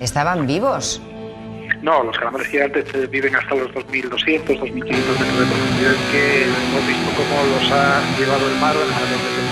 estaban vivos. No, los calamares gigantes eh, viven hasta los 2.200, 2.500 metros de profundidad que hemos visto cómo los ha llevado el mar a donde